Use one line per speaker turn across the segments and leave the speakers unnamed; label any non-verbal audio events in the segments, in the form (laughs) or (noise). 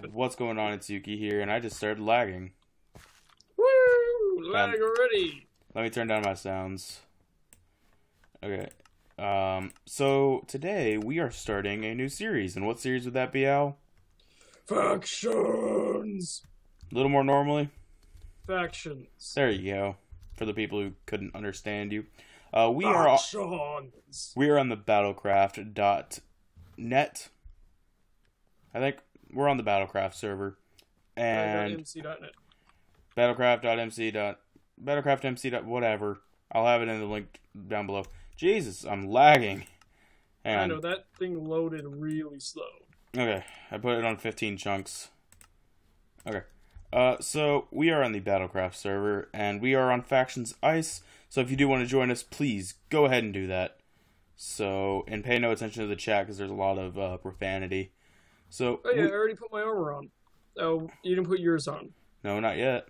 happened. What's going on? It's Yuki here, and I just started lagging. Woo! Lag um, already! Let me turn down my sounds. Okay. Um, so today we are starting a new series, and what series would that be, Al?
Factions!
A little more normally?
Factions.
There you go. For the people who couldn't understand you. Uh, we Factions. are we are on the battlecraft.net I think we're on the Battlecraft server, and Battlecraft.mc. Battlecraft.mc. Whatever. I'll have it in the link down below. Jesus, I'm lagging. And, I know that
thing loaded really slow.
Okay, I put it on 15 chunks. Okay. Uh, so we are on the Battlecraft server, and we are on Factions Ice. So if you do want to join us, please go ahead and do that. So and pay no attention to the chat because there's a lot of uh, profanity. So oh yeah, we... I
already put my armor on. Oh, you didn't put yours on.
No, not yet.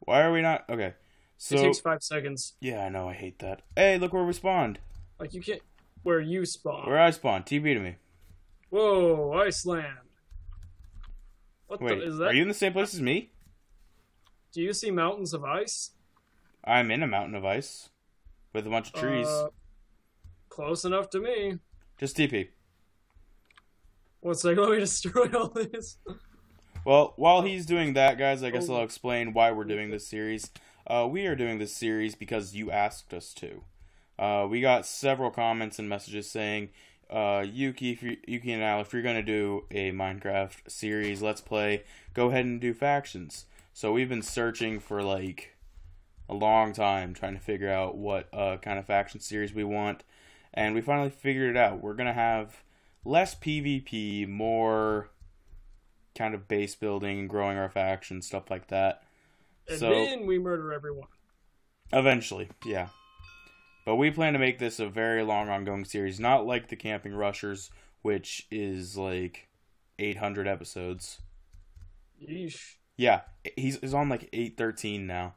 Why are we not okay? So it takes five seconds. Yeah, I know. I hate that. Hey, look where we spawned.
Like you can't where you spawn.
Where I spawn. TP to me.
Whoa, Iceland. What Wait, the, is that? Are
you in the same place as me? Do you see mountains of ice? I'm in a mountain of ice with a bunch of trees. Uh, close enough to me. Just TP.
What's like, (laughs) let me destroy all this.
Well, while he's doing that, guys, I guess oh. I'll explain why we're doing this series. Uh, we are doing this series because you asked us to. Uh, we got several comments and messages saying, uh, Yuki, if you, Yuki and Al, if you're gonna do a Minecraft series, let's play. Go ahead and do factions. So we've been searching for like a long time trying to figure out what uh, kind of faction series we want, and we finally figured it out. We're gonna have less PvP, more kind of base building growing our faction, stuff like that. And so, then
we murder everyone.
Eventually, yeah. But we plan to make this a very long ongoing series, not like the Camping Rushers, which is like 800 episodes. Yeesh. Yeah, he's, he's on like 813 now.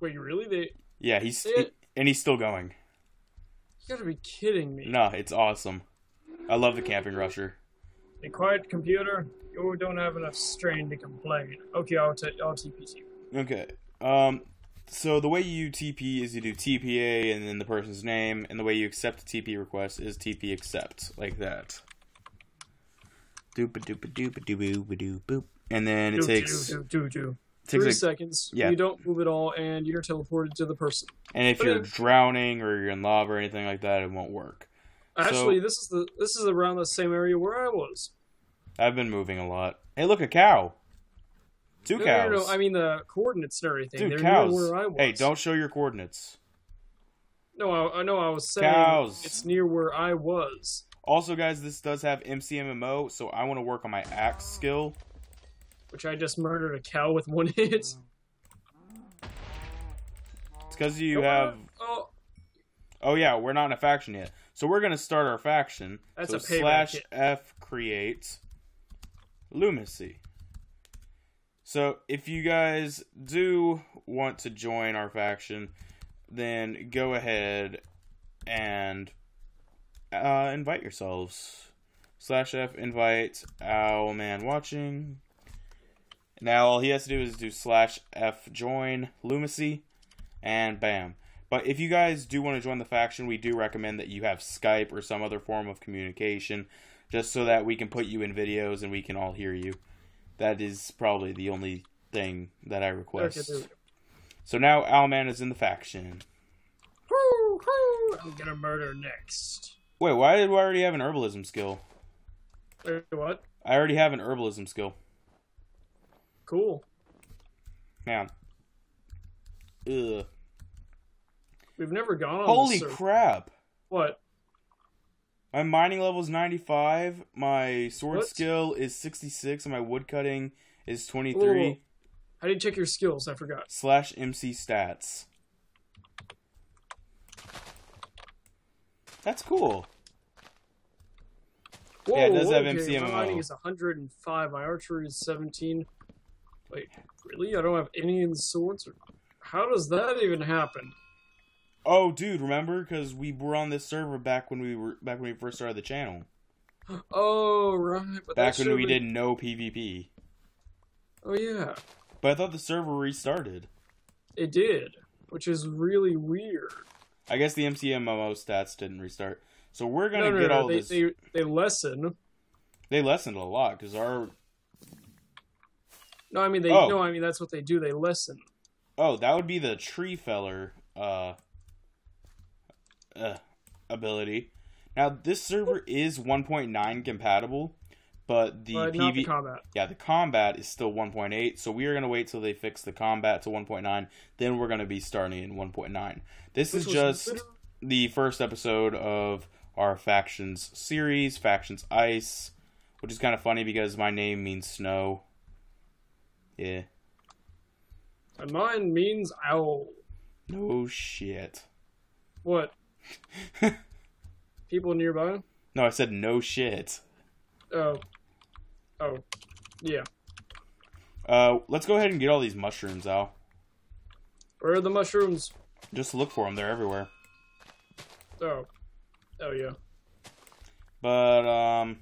Wait, really? They Yeah, he's he,
and he's still going.
You got to be kidding me.
No, it's awesome. I love the camping Rusher.
Be quiet, computer. You don't have enough strain to complain. Okay, I'll, t- I'll TP to you.
Okay. Um, so the way you TP is you do TPA and then the person's name, and the way you accept a TP request is TP accept, like that. Doop a a doop a doo doo boop. And then it doop, takes. Doop, doop, Three like, seconds. Yeah. You don't
move at all, and you're teleported to the person.
And if but you're drowning or you're in lava or anything like that, it won't work. Actually, so,
this is the this is around the same area where I was.
I've been moving a lot. Hey, look, a cow. Two no, cows. No, no, no, I
mean the coordinates and everything. Dude, They're cows. near where I was. Hey, don't
show your coordinates. No, I know. I was saying cows. it's near where I was. Also, guys, this does have MCMMO, so I want to work on my axe skill. Which I just murdered a cow with one hit. It's because you Go have on oh yeah, we're not in a faction yet. So we're gonna start our faction. That's so a Slash F creates Lumicy. So if you guys do want to join our faction, then go ahead and uh, invite yourselves. Slash F invite owl man watching. Now all he has to do is do slash F join Lumicy, and bam. But if you guys do want to join the faction, we do recommend that you have Skype or some other form of communication just so that we can put you in videos and we can all hear you. That is probably the only thing that I request. Okay, so now Alman is in the faction.
Woo, woo. I'm gonna murder next.
Wait, why did I already have an herbalism skill?
Wait, what?
I already have an herbalism skill. Cool. Man. Ugh.
We've never gone on Holy this,
crap. What? My mining level is 95, my sword what? skill is 66, and my woodcutting is 23.
How do you check your skills? I forgot.
Slash MC stats. That's cool. Whoa, yeah, it does have okay. My mining is
105, my archery is 17. Wait, really? I don't have any in swords? How does that even happen?
Oh, dude, remember? Because we were on this server back when we were back when we first started the channel.
Oh right, but back when we didn't
know PvP. Oh yeah. But I thought the server restarted.
It did, which is really weird.
I guess the MCMMO stats didn't restart, so we're gonna no, no, get no, all they, this. They they lessen. They lessened a lot because our.
No, I mean they. Oh. No, I mean that's what they do. They lessen.
Oh, that would be the tree feller. Uh, uh, ability. Now this server is 1.9 compatible, but the but PV the combat. Yeah, the combat is still 1.8, so we are going to wait till they fix the combat to 1.9, then we're going to be starting in 1.9. This, this is just the first episode of our factions series, factions ice, which is kind of funny because my name means snow. Yeah.
And mine means owl.
No shit.
What? (laughs) People nearby?
No, I said no shit.
Oh. Oh. Yeah.
Uh, let's go ahead and get all these mushrooms out. Where are the mushrooms? Just look for them. They're everywhere.
Oh. Oh, yeah.
But, um...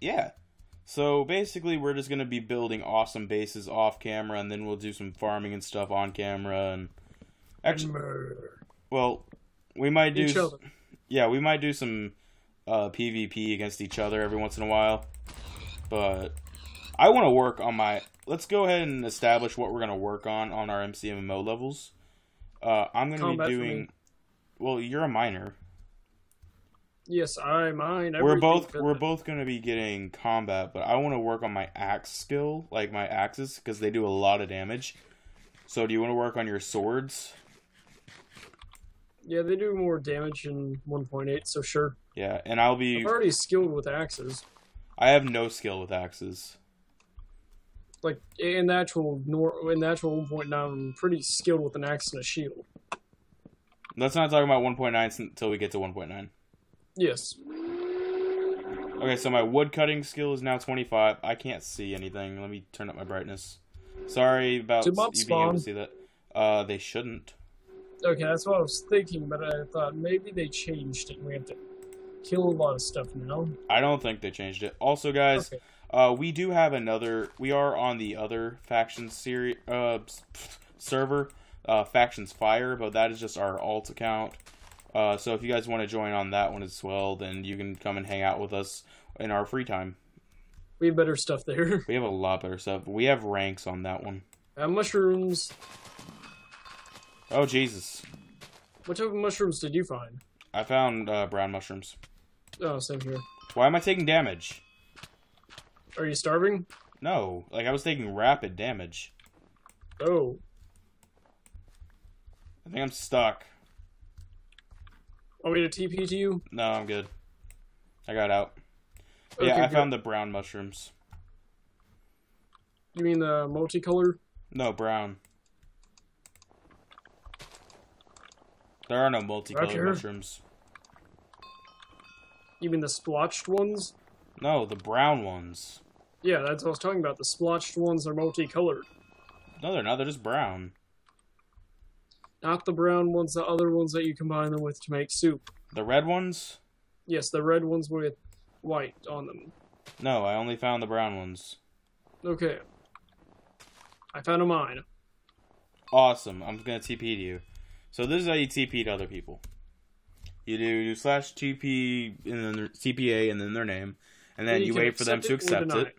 Yeah. So basically, we're just going to be building awesome bases off camera, and then we'll do some farming and stuff on camera. And actually, and well, we might do. other. Yeah, we might do some uh, PvP against each other every once in a while, but I want to work on my. Let's go ahead and establish what we're gonna work on on our MCMMO levels. Uh, I'm gonna Combat be doing. Well, you're a miner.
Yes, I mine. We're both
we're both gonna be getting combat, but I want to work on my axe skill, like my axes, because they do a lot of damage. So, do you want to work on your swords?
Yeah, they do more damage in 1.8, so sure.
Yeah, and I'll be. I'm already
skilled with axes.
I have no skill with axes.
Like in the actual nor in the actual 1.9, I'm pretty skilled with an axe and a shield.
Let's not talk about 1.9 until we get to 1.9. Yes. Okay, so my wood cutting skill is now 25. I can't see anything. Let me turn up my brightness. Sorry about you being able to see that. Uh, they shouldn't.
Okay, that's what I was thinking, but I thought maybe they changed it. We have to kill a lot of stuff now.
I don't think they changed it. Also, guys, okay. uh, we do have another. We are on the other faction series uh, server, uh, factions fire, but that is just our alt account. Uh, so if you guys want to join on that one as well, then you can come and hang out with us in our free time.
We have better stuff there.
we have a lot better stuff. We have ranks on that one.
mushrooms.
Oh, Jesus.
What type of mushrooms did you
find? I found uh, brown mushrooms. Oh, same here. Why am I taking damage? Are you starving? No. Like, I was taking rapid damage. Oh. I think I'm stuck. Want me to TP to you? No, I'm good. I got out. Okay, yeah, I good. found the brown mushrooms.
You mean the multicolor?
No, brown. There are no multicolored Roger. mushrooms. You mean the splotched ones? No, the brown ones.
Yeah, that's what I was talking about. The splotched ones are multicolored.
No, they're not. They're just brown.
Not the brown ones, the other ones that you combine them with to
make soup. The red ones?
Yes, the red ones with white on them.
No, I only found the brown ones.
Okay. I found a mine.
Awesome. I'm going to TP to you. So this is how you TP to other people. You do slash TP and then CPA and then their name, and then and you, you wait for them to accept it.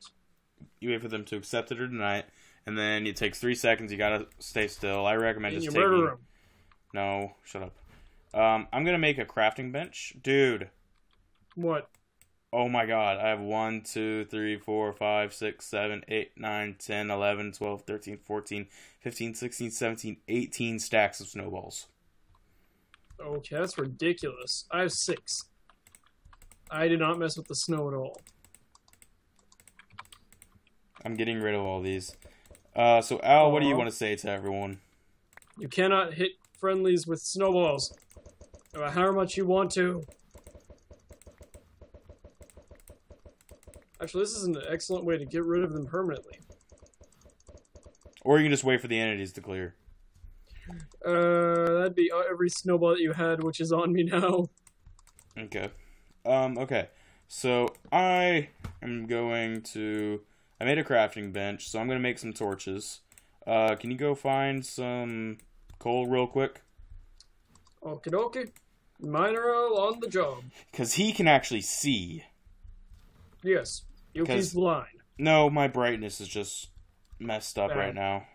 You wait for them to accept it or deny it, and then it takes three seconds. You gotta stay still. I recommend and just you taking. No, shut up. Um, I'm gonna make a crafting bench, dude. What? Oh my god, I have 1, 2, 3, 4, 5, 6, 7, 8, 9, 10, 11, 12, 13, 14, 15, 16, 17, 18 stacks of snowballs.
Okay, that's ridiculous. I have six. I did not mess with the snow at all.
I'm getting rid of all these. Uh, so, Al, what do you want to say to everyone?
You cannot hit friendlies with snowballs. No matter how much you want to, Actually, this is an excellent way to get rid of them permanently.
Or you can just wait for the entities to clear.
Uh, that'd be every snowball that you had, which is on me now.
Okay. Um, okay. So I am going to. I made a crafting bench, so I'm going to make some torches. Uh, can you go find some coal real quick?
Okie dokie. Mineral on the job.
Because (laughs) he can actually see. Yes. Yuki's blind. No, my brightness is just messed up Bad. right now.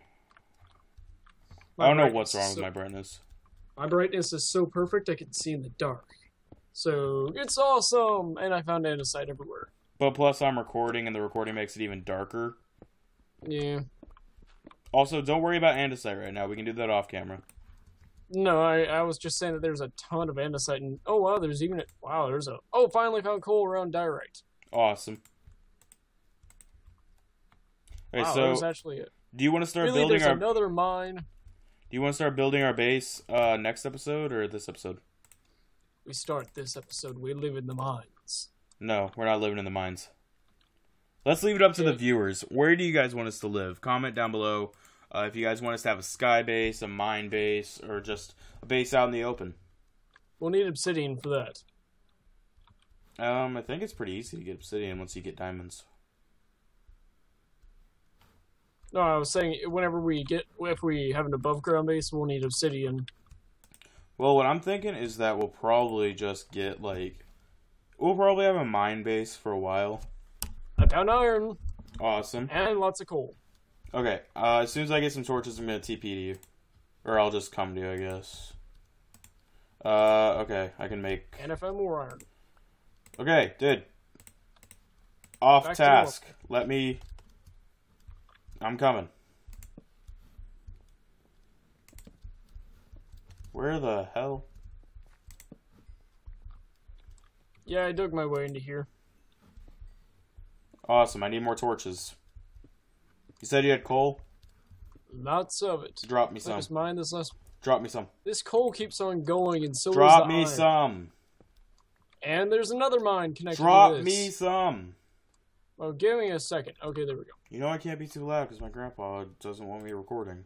My I don't know what's wrong so, with my brightness.
My brightness is so perfect I can see in the dark. So it's awesome, and I found andesite everywhere.
But plus, I'm recording, and the recording makes it even darker. Yeah. Also, don't worry about andesite right now. We can do that off camera.
No, I, I was just saying that there's a ton of andesite, and oh wow, there's even a, wow, there's a oh finally found coal around diorite.
Awesome right, wow, so that was actually it. Do you want to start really, building our another mine? Do you want to start building our base uh, next episode or this episode?
We start this episode. We live in the mines.
No, we're not living in the mines. Let's leave it up to the viewers. Where do you guys want us to live? Comment down below uh, if you guys want us to have a sky base, a mine base, or just a base out in the open. We'll need
obsidian for that.
Um, I think it's pretty easy to get obsidian once you get diamonds.
No, I was saying whenever we get if we have an above ground base, we'll need obsidian.
Well, what I'm thinking is that we'll probably just get like we'll probably have a mine base for a while. I found iron. Awesome. And lots of coal. Okay. Uh, as soon as I get some torches, I'm gonna TP to you, or I'll just come to you, I guess. Uh, okay. I can make.
And if I'm more iron.
Okay, dude. Off Back task. Let me I'm coming. Where the hell?
Yeah, I dug my way into here.
Awesome, I need more torches. You said you had coal? Lots of it. Drop me some. Just mine this last. Drop me some.
This coal keeps on going, and so Drop me iron. some. And there's another mine connected. Drop me
some. Well, give me a second. Okay, there we go. You know I can't be too loud because my grandpa doesn't want me recording.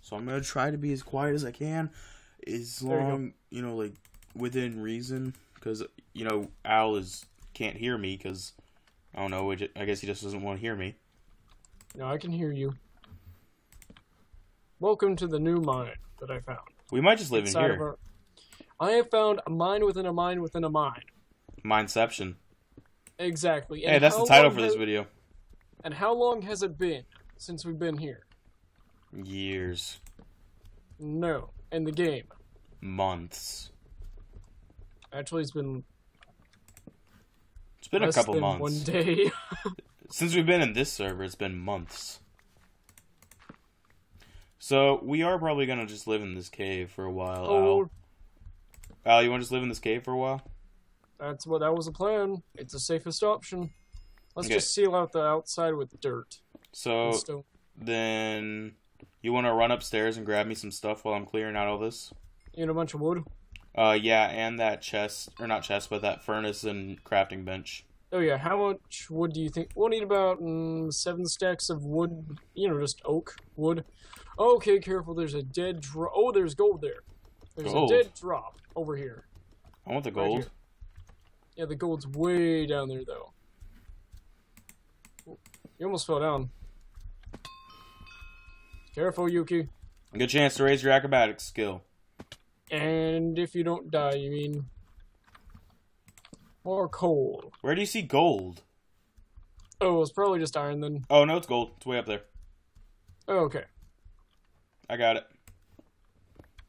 So I'm gonna try to be as quiet as I can, as long you, you, know, like within reason. Because you know Al is can't hear me because I don't know. I guess he just doesn't want to hear me.
No, I can hear you. Welcome to the new mine that I found.
We might just live Inside in here. Our,
I have found a mine within a mine within a mine.
Mineception.
Exactly. And hey, that's the title for this video. And how long has it been since we've been here?
Years.
No, in the game.
Months.
Actually, it's been.
It's been a couple months. One day. (laughs) since we've been in this server, it's been months. So we are probably gonna just live in this cave for a while, oh. Al. you want to just live in this cave for a while?
That's what that was the plan. It's the safest option. Let's okay. just seal out the outside with dirt. So
then you want to run upstairs and grab me some stuff while I'm clearing out all this?
You need a bunch of wood?
Uh, yeah, and that chest, or not chest, but that furnace and crafting bench.
Oh, yeah. How much wood do you think? We'll need about mm, seven stacks of wood, you know, just oak wood. Okay, careful. There's a dead drop. Oh, there's gold there. There's gold. a dead drop over here. I want the gold. Right yeah, the gold's way down there, though. You almost fell down. Careful, Yuki.
Good chance to raise your acrobatics skill.
And if you don't die, you mean... Or coal.
Where do you see gold?
Oh, it's probably just iron then.
Oh, no, it's gold. It's way up there. Oh, okay. I got it.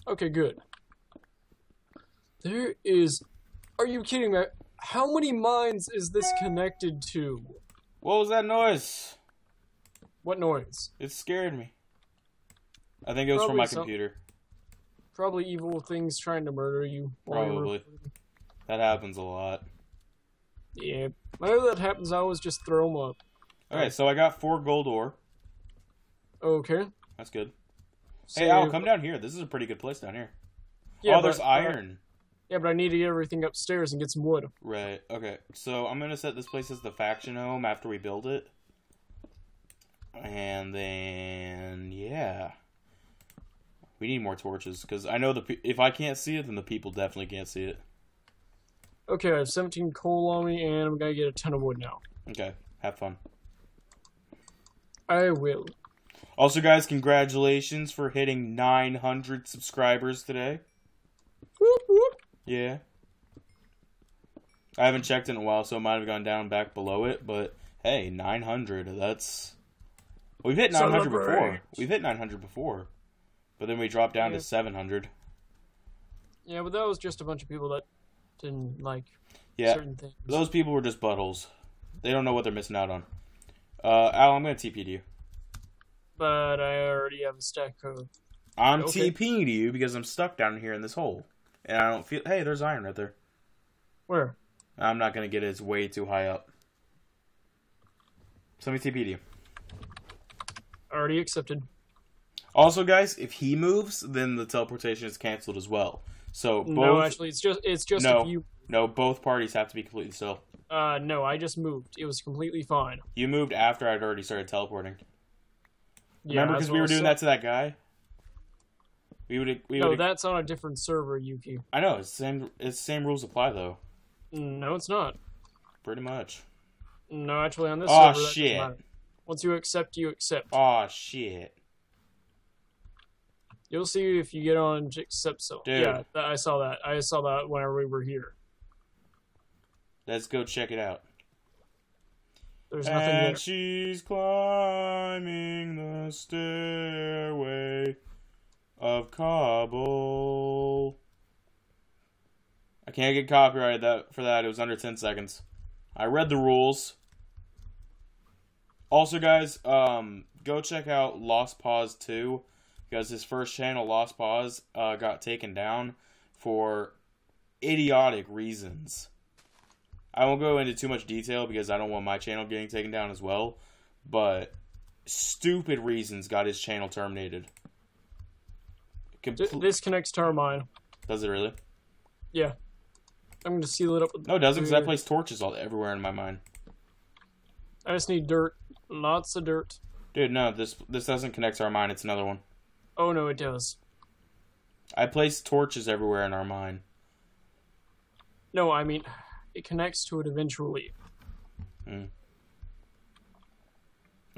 Okay, good. There is... Are you kidding me? How many mines is this connected to? What was that noise? What noise?
It scared me. I think it was probably from my some, computer.
Probably evil things trying to murder you. Probably.
That happens a lot. Yeah. Whenever that happens, I always just throw them up. Okay, so I got four gold ore. Okay. That's good. So, hey, Al, come down here. This is a pretty good place down here. Yeah, oh, there's but, uh, iron.
Yeah, but I need to get everything upstairs and get some wood.
Right. Okay. So I'm gonna set this place as the faction home after we build it, and then yeah, we need more torches because I know the if I can't see it, then the people definitely can't see it.
Okay, I have 17 coal on me, and I'm gonna get a ton of wood now.
Okay. Have fun. I will. Also, guys, congratulations for hitting 900 subscribers today. Whoop, whoop. Yeah. I haven't checked in a while, so it might have gone down back below it. But hey, 900. That's we've hit 900 before. We've hit 900 before, but then we dropped down yeah. to 700.
Yeah, but that was just a bunch of people that didn't like yeah. certain things. Those
people were just buttholes. They don't know what they're missing out on. Uh, Al, I'm gonna TP to you.
But I already have a stack code.
I'm okay. TPing to you because I'm stuck down here in this hole and I don't feel. Hey, there's iron right there. Where? I'm not gonna get it. It's way too high up. So let me TP you.
Already accepted.
Also, guys, if he moves, then the teleportation is canceled as well. So both... no, actually,
it's just it's just no, you...
no. Both parties have to be completely still.
Uh, no, I just moved. It was completely fine.
You moved after I'd already started teleporting.
Yeah, Remember, because we were doing so... that
to that guy. We would. We no, would,
that's on a different server, Yuki.
I know. It's same. It's same rules apply though. No, it's not. Pretty much. No, actually, on this. Oh server, shit! Once you accept, you accept. Oh shit!
You'll see if you get on accept. So Dude. yeah, I saw that. I saw that whenever we were here.
Let's go check it out. There's nothing. And she's climbing the stairway of Kabul. I can't get copyrighted that for that. It was under 10 seconds. I read the rules. Also, guys, um, go check out Lost Paws 2 because his first channel, Lost Paws, uh, got taken down for idiotic reasons. I won't go into too much detail because I don't want my channel getting taken down as well, but stupid reasons got his channel terminated. Compl- this connects to our mine. Does it really?
Yeah. I'm going to seal it up. no, it doesn't because I place
torches all everywhere in my mine. I just need dirt. Lots of dirt. Dude, no, this this doesn't connect to our mine. It's another one.
Oh, no, it does.
I place torches everywhere in our mine.
No, I mean, it connects to it eventually.
Mm.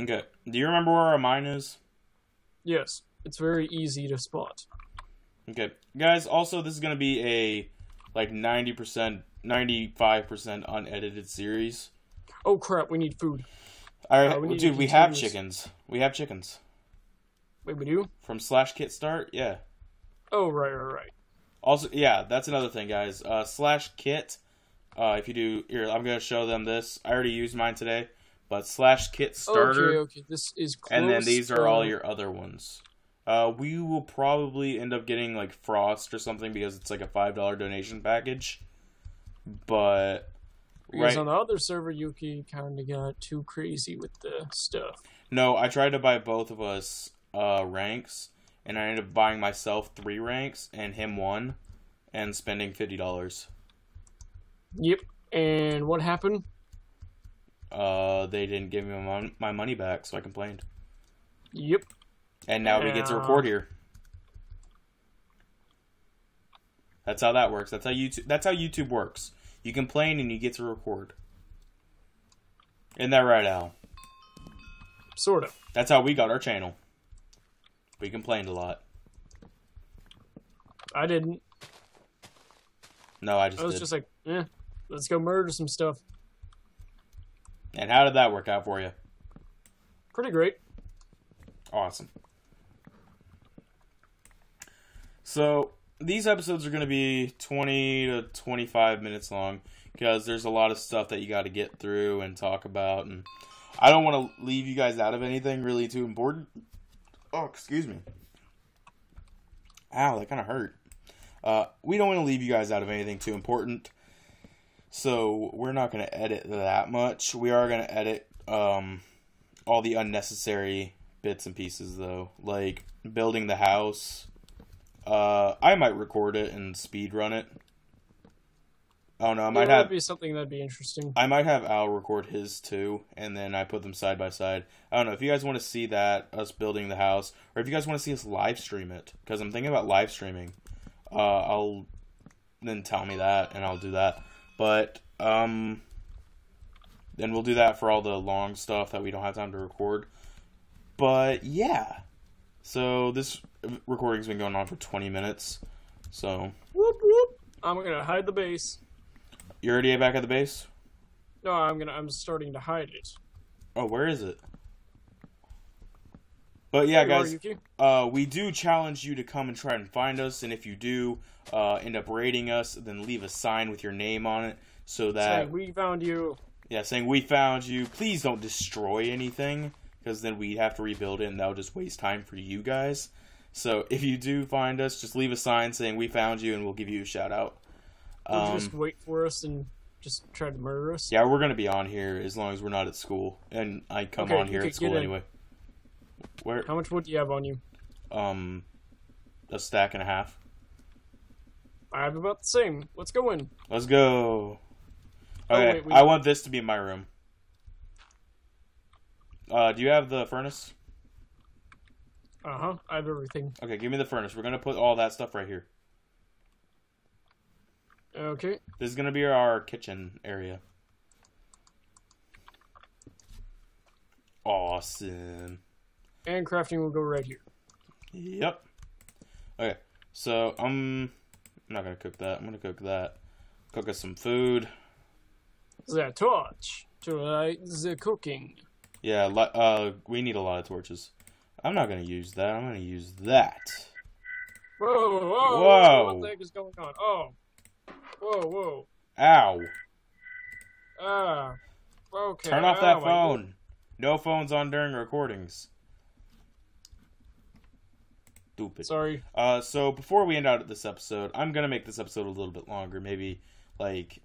Okay. Do you remember where our mine is?
Yes. It's very easy to spot.
Okay, guys. Also, this is gonna be a like ninety percent, ninety five percent unedited series.
Oh crap! We need food. All right, uh, we dude. We have chickens.
We have chickens. Wait, we do from slash kit start. Yeah.
Oh right, right, right.
Also, yeah, that's another thing, guys. Uh, slash kit. Uh, if you do, here I'm gonna show them this. I already used mine today, but slash kit starter. Okay, okay. This is close. And then these are all your other ones. Uh, we will probably end up getting like Frost or something because it's like a five dollar donation package. But because right. on the
other server, Yuki kind of got too crazy with the stuff.
No, I tried to buy both of us uh, ranks, and I ended up buying myself three ranks and him one, and spending fifty dollars. Yep.
And what
happened? Uh, they didn't give me my, mon- my money back, so I complained. Yep. And now yeah. we get to record here. That's how that works. That's how YouTube. That's how YouTube works. You complain and you get to record. Isn't that right, Al? Sort of. That's how we got our channel. We complained a lot. I didn't. No, I just. I was did. just
like, eh, let's go murder some stuff.
And how did that work out for you? Pretty great. Awesome. So these episodes are going to be 20 to 25 minutes long because there's a lot of stuff that you got to get through and talk about and I don't want to leave you guys out of anything really too important. Oh, excuse me. Ow, that kind of hurt. Uh, we don't want to leave you guys out of anything too important. So we're not going to edit that much. We are going to edit um, all the unnecessary bits and pieces, though, like building the house, uh, I might record it and speed run it. Oh no, I might have
be something that'd be interesting. I
might have Al record his too, and then I put them side by side. I don't know if you guys want to see that us building the house, or if you guys want to see us live stream it, because I'm thinking about live streaming. Uh, I'll then tell me that, and I'll do that. But um, then we'll do that for all the long stuff that we don't have time to record. But yeah, so this recording's been going on for 20 minutes. So
whoop whoop. I'm gonna hide the base.
You're already back at the base.
No, I'm gonna. I'm starting to hide it.
Oh, where is it? But yeah, guys, uh, we do challenge you to come and try and find us. And if you do uh, end up raiding us, then leave a sign with your name on it so that saying
we found you.
Yeah, saying we found you. Please don't destroy anything because then we'd have to rebuild it and that would just waste time for you guys. So if you do find us, just leave a sign saying we found you and we'll give you a shout out. Um, just
wait for us and just try to murder us. Yeah, we're
gonna be on here as long as we're not at school, and I come okay, on here at school anyway. Where? How much wood do you have on you? Um, a stack and a half.
I have about the same. Let's go in.
Let's go. Oh, okay, oh, wait, I want this to be my room. Uh, do you have the furnace?
Uh huh. I have everything.
Okay, give me the furnace. We're gonna put all that stuff right here. Okay. This is gonna be our kitchen area. Awesome.
And crafting will go right here. Yep.
Okay. So um, I'm not gonna cook that. I'm gonna cook that. Cook us some food.
The torch to light the cooking.
Yeah, uh, we need a lot of torches. I'm not gonna use that. I'm gonna use that.
Whoa! Whoa! whoa. What the heck is going on? Oh! Whoa! Whoa! Ow! Ah. Uh, okay. Turn off oh, that oh, phone.
No phones on during recordings. Stupid. Sorry. Uh, so before we end out this episode, I'm gonna make this episode a little bit longer, maybe like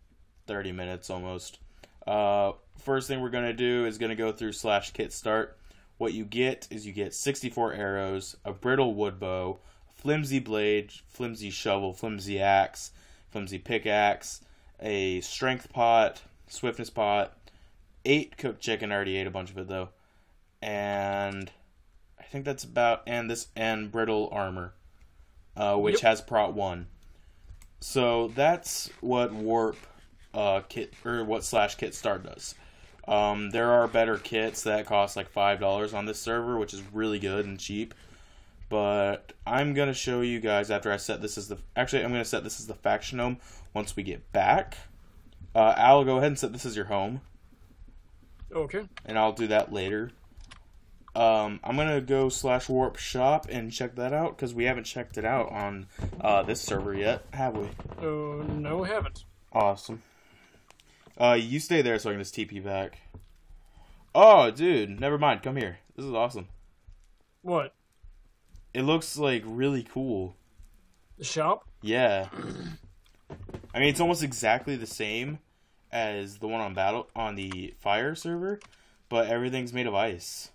30 minutes almost. Uh, first thing we're going to do is going to go through slash kit start. What you get is you get 64 arrows, a brittle wood bow, flimsy blade, flimsy shovel, flimsy axe, flimsy pickaxe, a strength pot, swiftness pot, eight cooked chicken. I already ate a bunch of it though, and I think that's about and this and brittle armor, uh, which yep. has prot one. So that's what warp uh, kit or what slash kit star does. Um, there are better kits that cost like five dollars on this server, which is really good and cheap. But I'm gonna show you guys after I set this as the actually I'm gonna set this as the faction home once we get back. Uh, Al, go ahead and set this as your home. Okay. And I'll do that later. Um, I'm gonna go slash warp shop and check that out because we haven't checked it out on uh, this server yet, have we?
Oh uh, no, we haven't.
Awesome. Uh, you stay there so I can just TP back. Oh, dude, never mind. Come here. This is awesome. What? It looks like really cool. The shop? Yeah. I mean, it's almost exactly the same as the one on battle on the fire server, but everything's made of ice.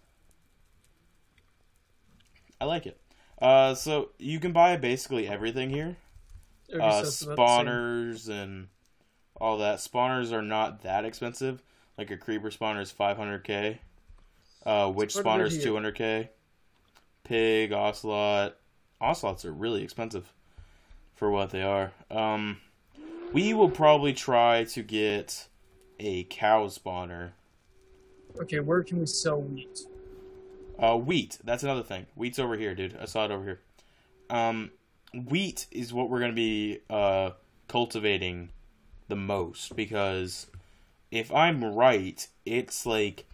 I like it. Uh, so you can buy basically everything here. Uh, spawners and all that. Spawners are not that expensive. Like a creeper spawner is 500k. Uh, witch spawner is 200k. Pig, ocelot. Ocelots are really expensive for what they are. Um, we will probably try to get a cow spawner.
Okay, where can we sell wheat?
Uh, wheat. That's another thing. Wheat's over here, dude. I saw it over here. Um, wheat is what we're going to be uh, cultivating the most because if I'm right, it's like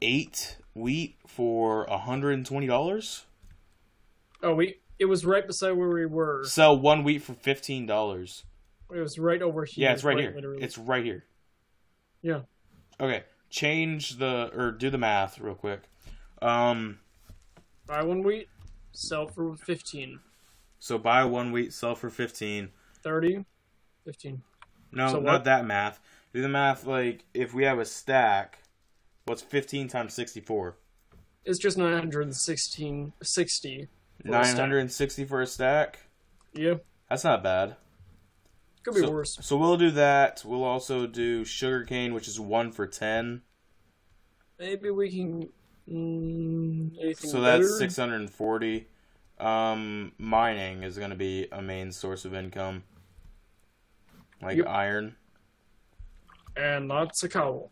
eight wheat for hundred and twenty dollars.
Oh, we it was right beside where we were. So
one wheat for fifteen dollars.
It was right over here. Yeah, it's right, right here. Literally. It's right here. Yeah.
Okay, change the or do the math real quick. Um,
buy one wheat, sell for fifteen.
So buy one wheat, sell for fifteen.
Thirty. Fifteen. No, so not what?
that math. Do the math like if we have a stack, what's 15 times 64?
It's just 916 60.
960 for a stack? Yeah. That's not bad. Could be so, worse. So we'll do that. We'll also do sugarcane, which is 1 for 10.
Maybe we can mm, so that's
640 um, mining is going to be a main source of income like yep. iron.
And lots of cowl.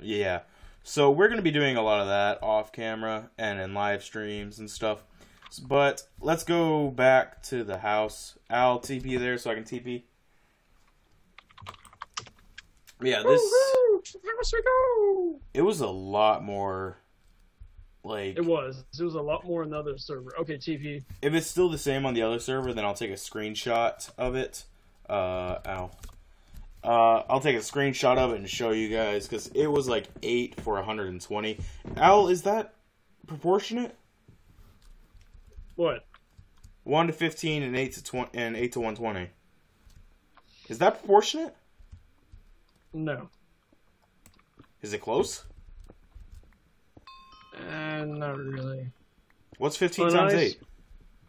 Yeah. So we're going to be doing a lot of that off camera and in live streams and stuff. But let's go back to the house. Al, TP there so I can TP. Yeah, this.
House we go.
It was a lot more. Like it was.
It was a lot more on the other server. Okay, TP.
If it's still the same on the other server, then I'll take a screenshot of it uh, ow. Uh, I'll take a screenshot of it and show you guys because it was like 8 for 120. Al, is that proportionate? What? 1 to 15 and 8 to 20 and 8 to 120. Is that proportionate? No. Is it close?
Uh, not really.
What's 15 on times ice, 8?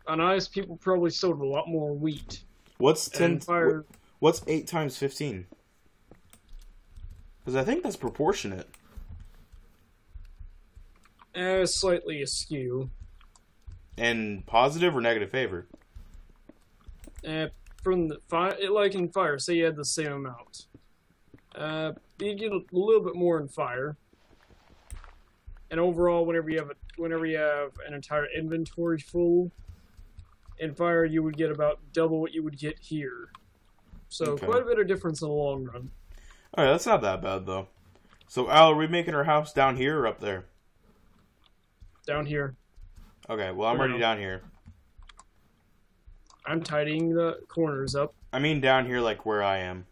On ice, people probably sold a lot more wheat.
What's ten? Fire... What's eight times fifteen? Because I think that's proportionate.
Uh, slightly askew.
And positive or negative favor?
Uh, eh, from the fire, like in fire, say you had the same amount. Uh, you get a little bit more in fire. And overall, whenever you have a, whenever you have an entire inventory full, in fire, you would get about double what you would get
here. So okay. quite a
bit of difference in the long run.
All right, that's not that bad though. So Al, are we making our house down here or up there? Down here. Okay, well I'm already down here. I'm tidying the corners up. I mean down here, like where I am.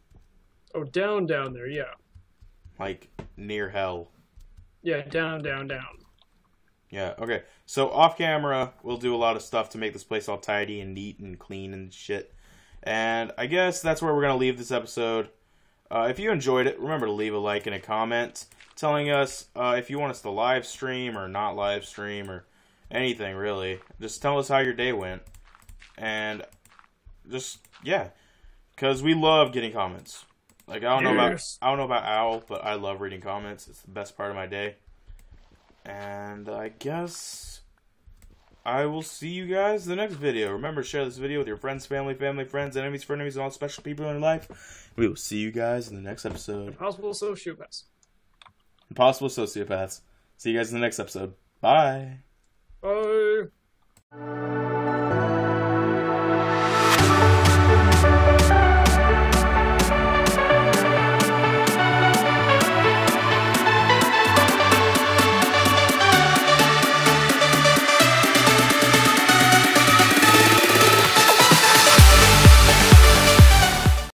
Oh, down, down there, yeah. Like near hell.
Yeah, down, down, down.
Yeah. Okay. So off camera, we'll do a lot of stuff to make this place all tidy and neat and clean and shit. And I guess that's where we're going to leave this episode. Uh, if you enjoyed it, remember to leave a like and a comment telling us uh, if you want us to live stream or not live stream or anything really. Just tell us how your day went. And just, yeah. Because we love getting comments. Like I don't know about I don't know about Owl, but I love reading comments. It's the best part of my day. And I guess I will see you guys in the next video. Remember, share this video with your friends, family, family, friends, enemies, frenemies, and all special people in your life. We will see you guys in the next episode.
Impossible sociopaths.
Impossible sociopaths. See you guys in the next episode. Bye. Bye.